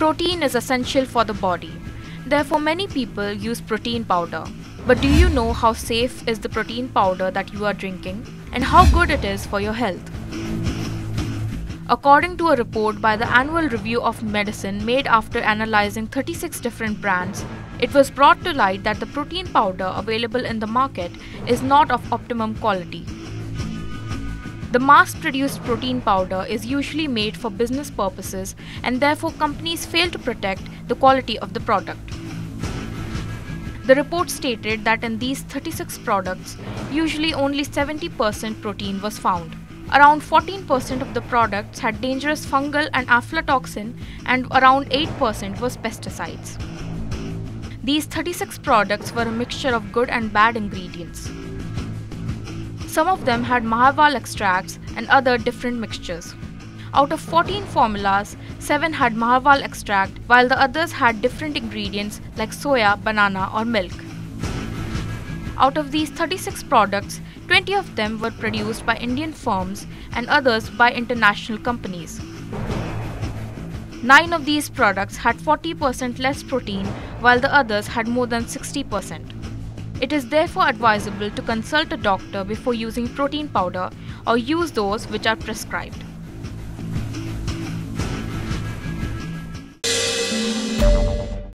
Protein is essential for the body. Therefore, many people use protein powder. But do you know how safe is the protein powder that you are drinking and how good it is for your health? According to a report by the Annual Review of Medicine made after analyzing 36 different brands, it was brought to light that the protein powder available in the market is not of optimum quality. The mass produced protein powder is usually made for business purposes and therefore companies fail to protect the quality of the product. The report stated that in these 36 products, usually only 70% protein was found. Around 14% of the products had dangerous fungal and aflatoxin and around 8% was pesticides. These 36 products were a mixture of good and bad ingredients. Some of them had herbal extracts and other different mixtures. Out of 14 formulas, 7 had herbal extract while the others had different ingredients like soya, banana or milk. Out of these 36 products, 20 of them were produced by Indian firms and others by international companies. 9 of these products had 40% less protein while the others had more than 60%. It is therefore advisable to consult a doctor before using protein powder or use those which are prescribed.